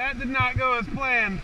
That did not go as planned.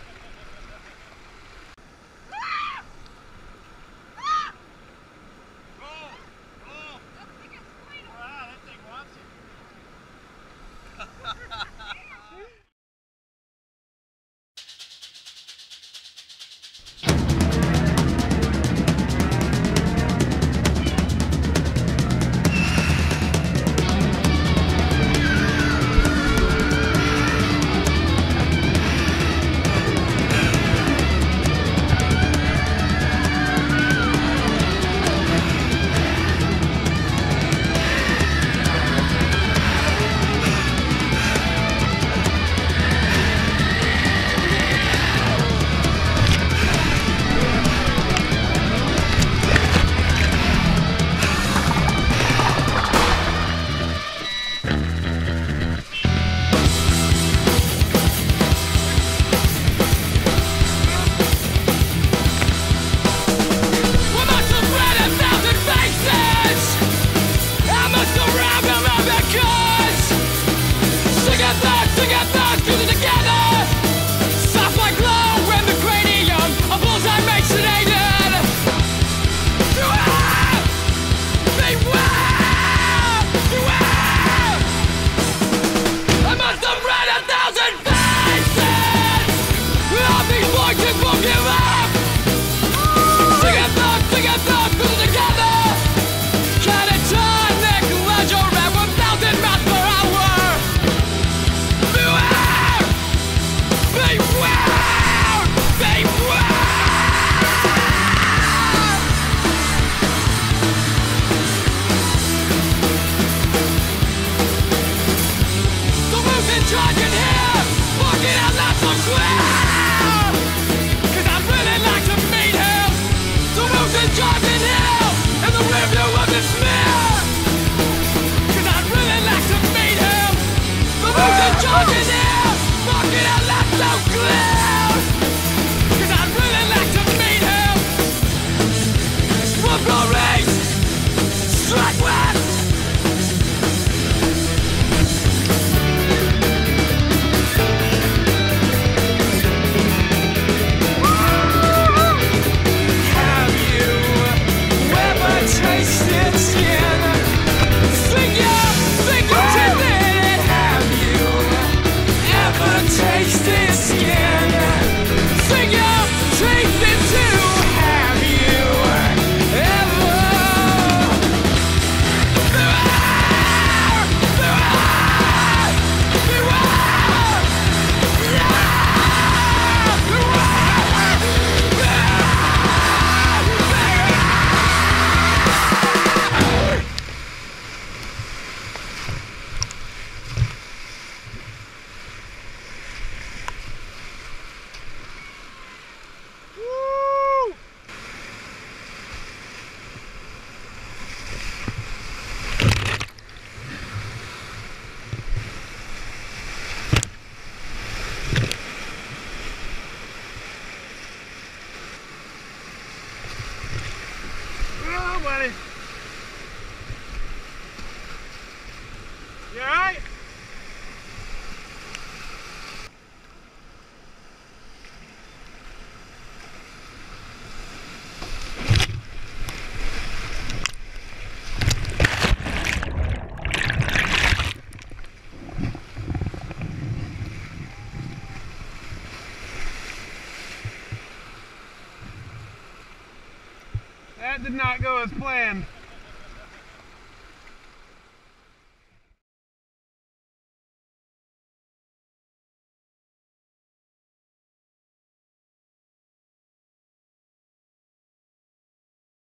Never back, come Oh, is it? that did not go as planned.